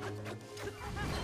ハハハハ!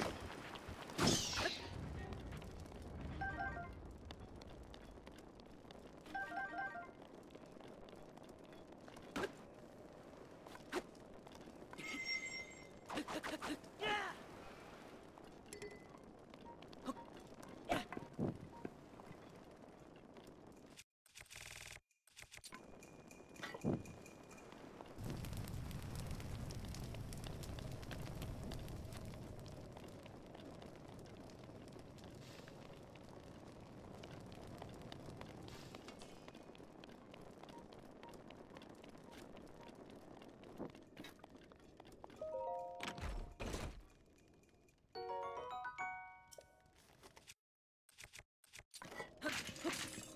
Hup, hup.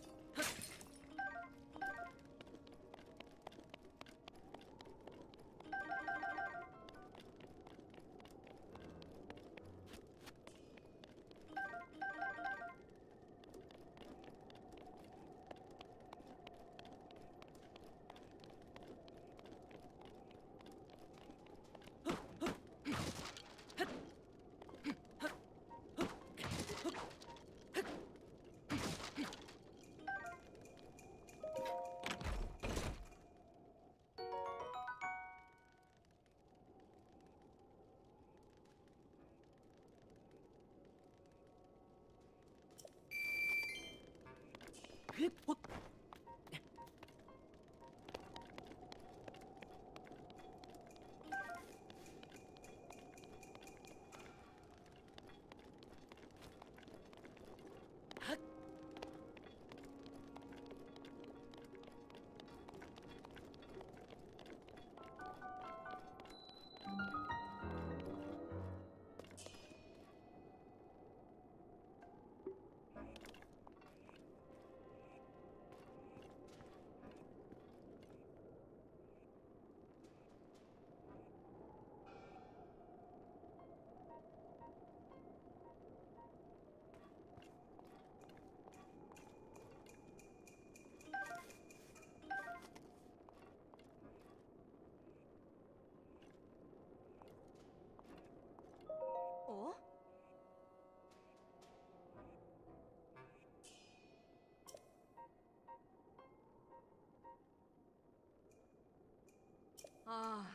ฮึบ 啊。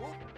哦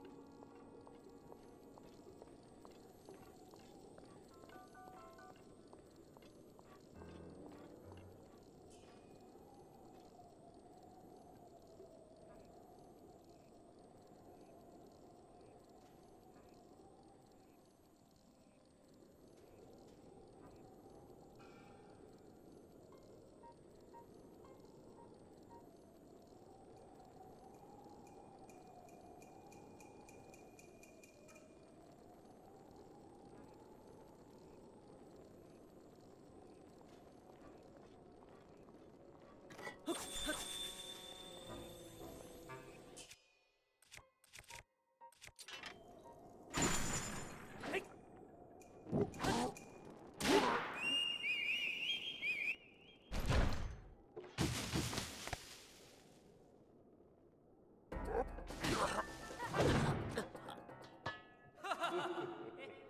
Yeah.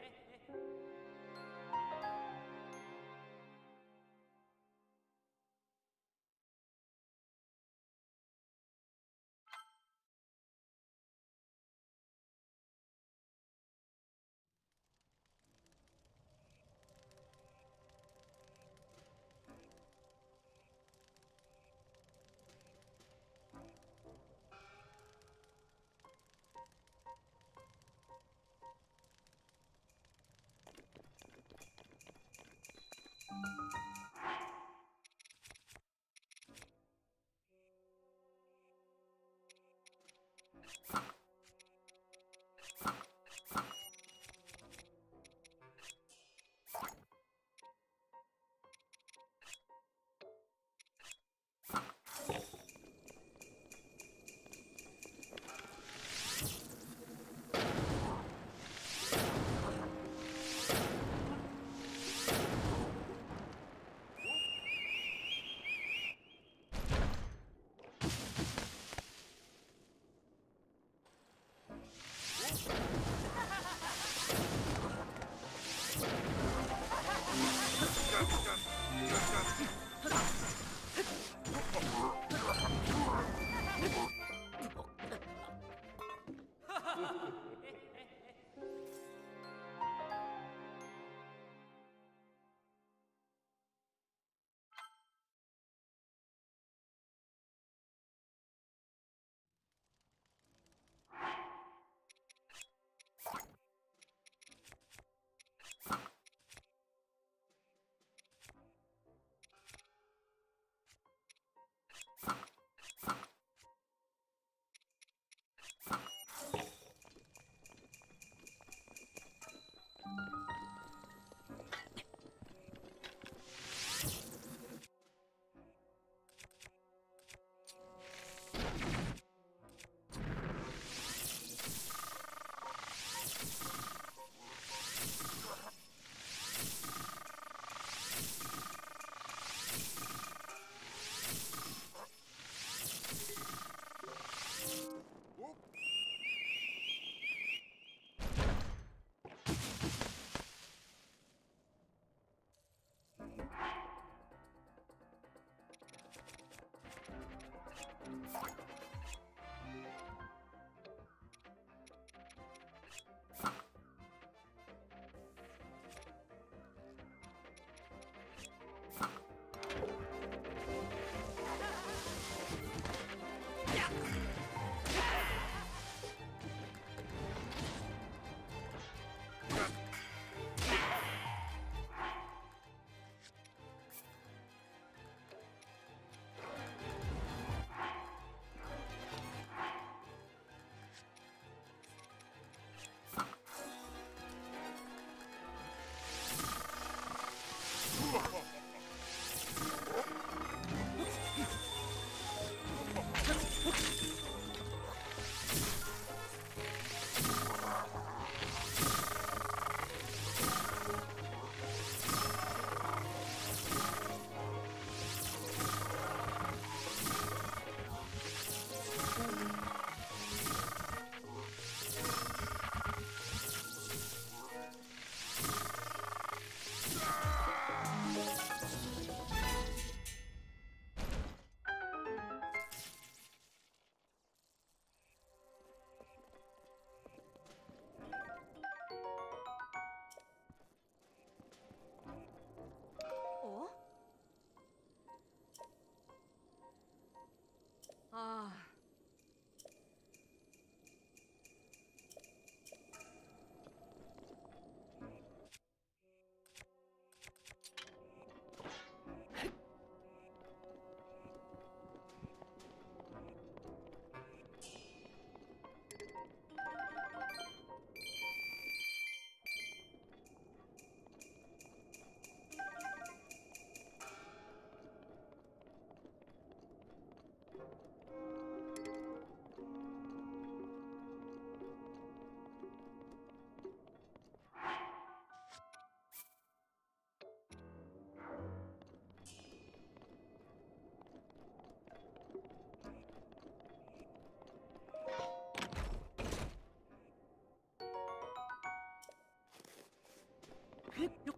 Hit your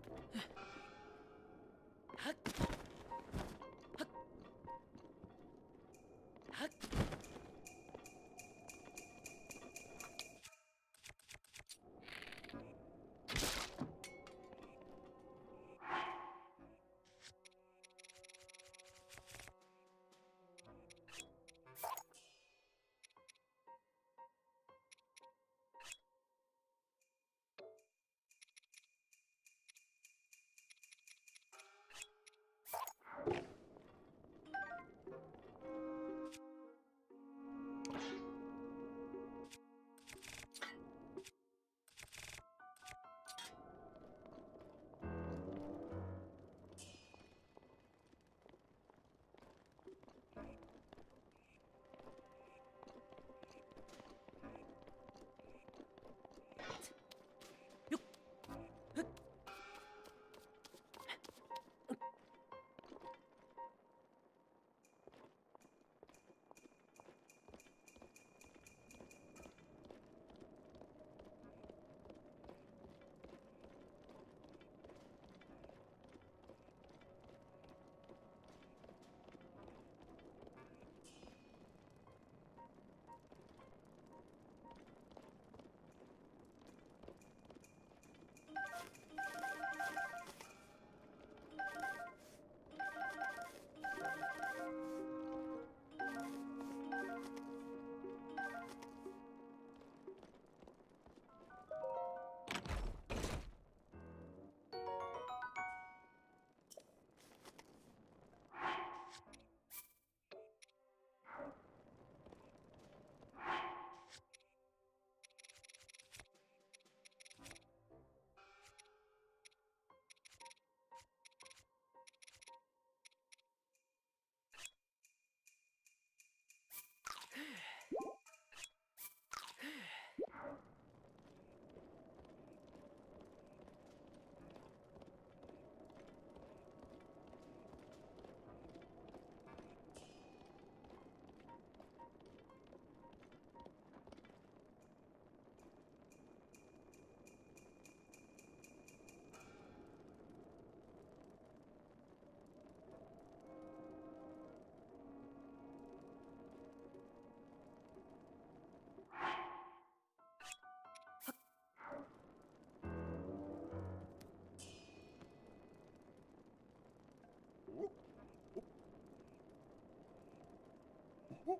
我。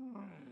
Hmm?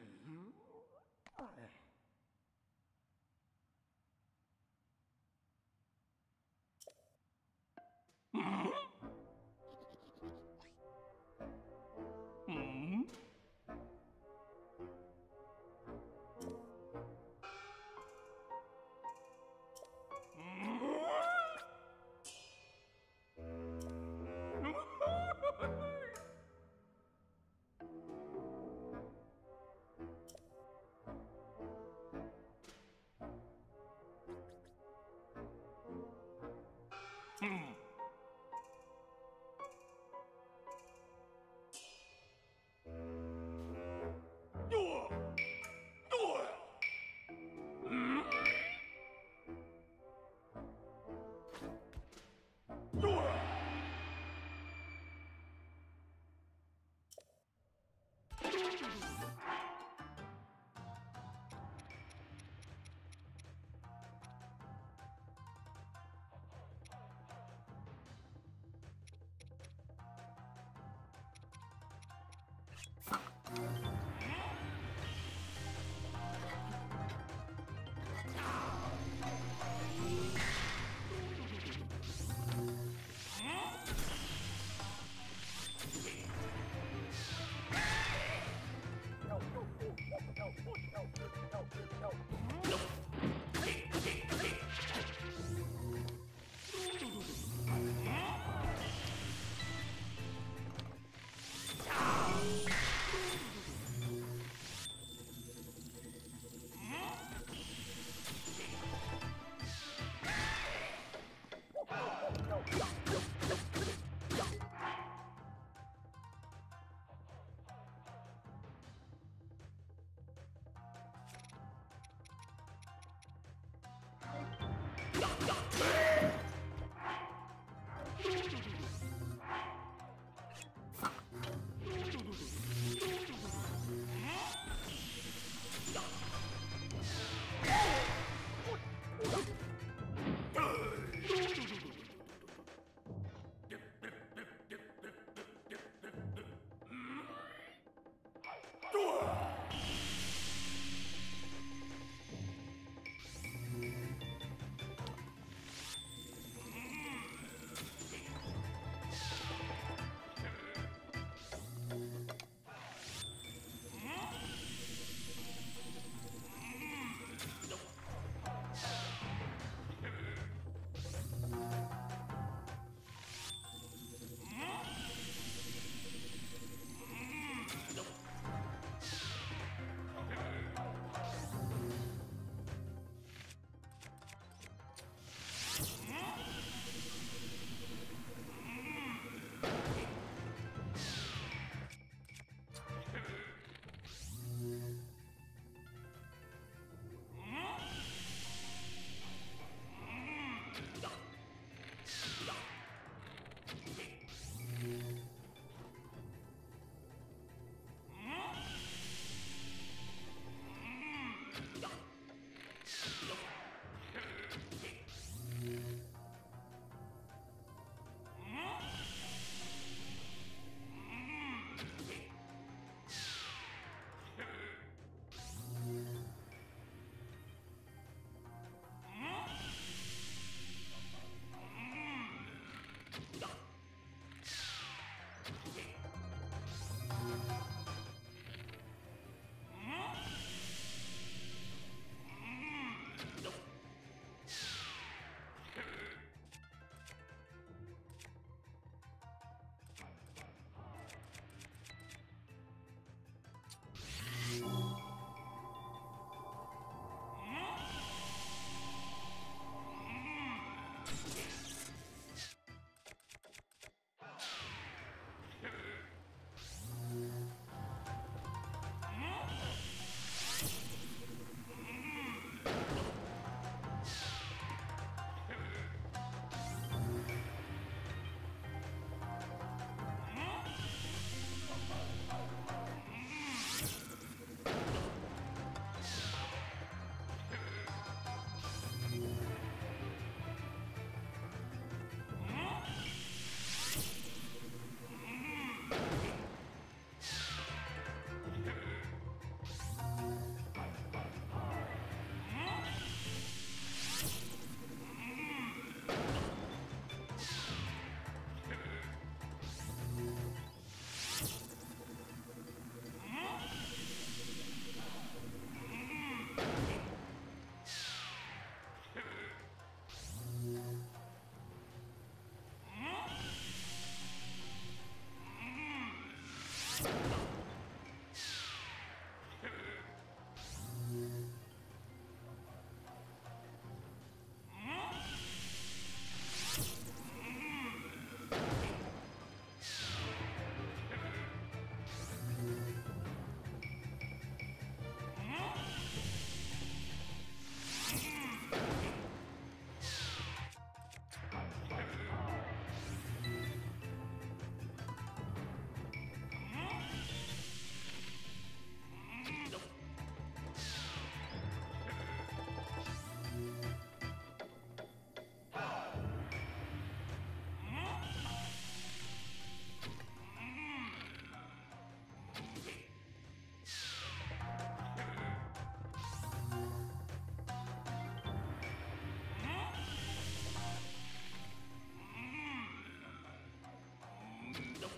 Nope.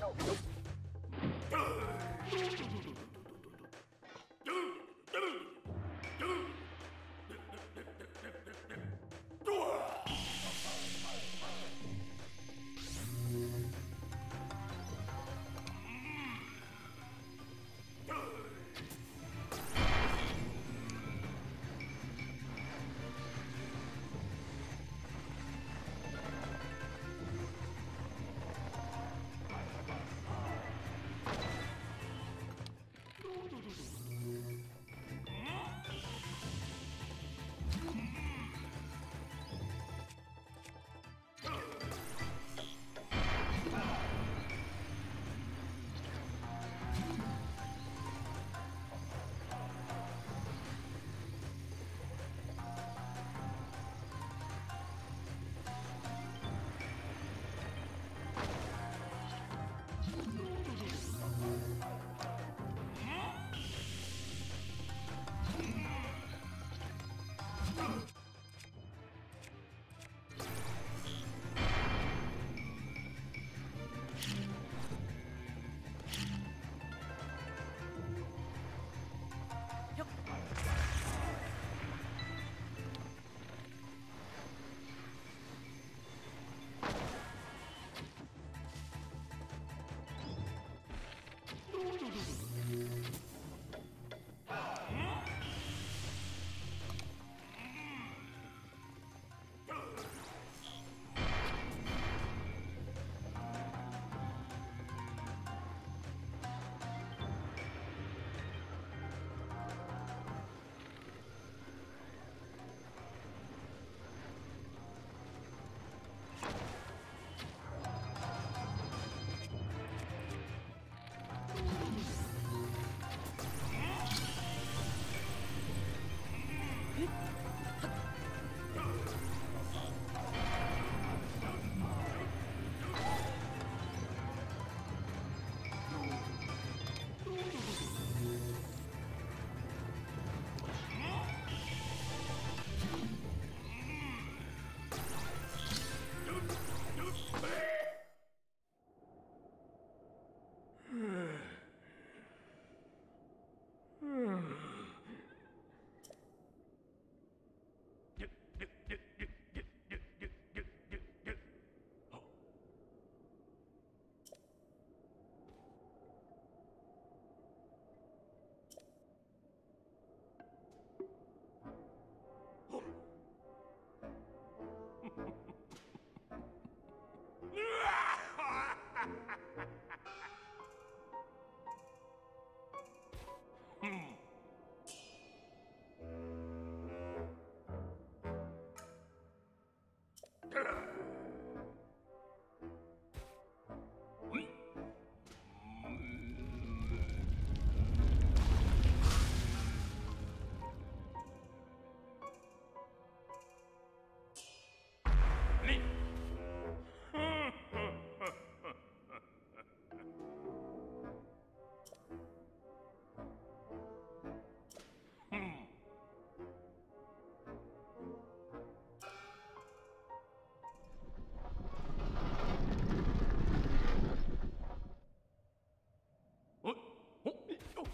Nope. Nope.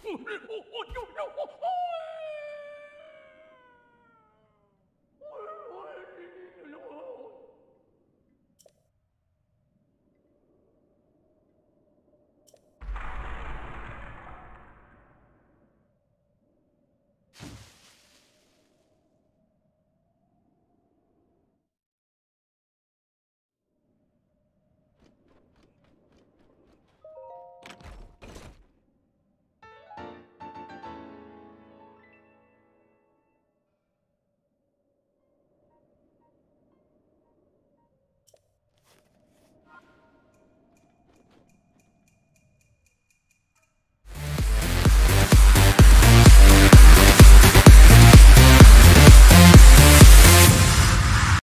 不是我，我就是我。我